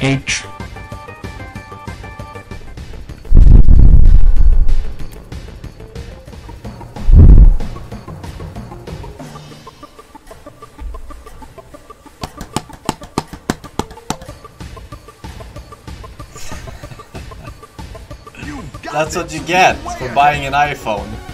H That's what you get for buying an iPhone.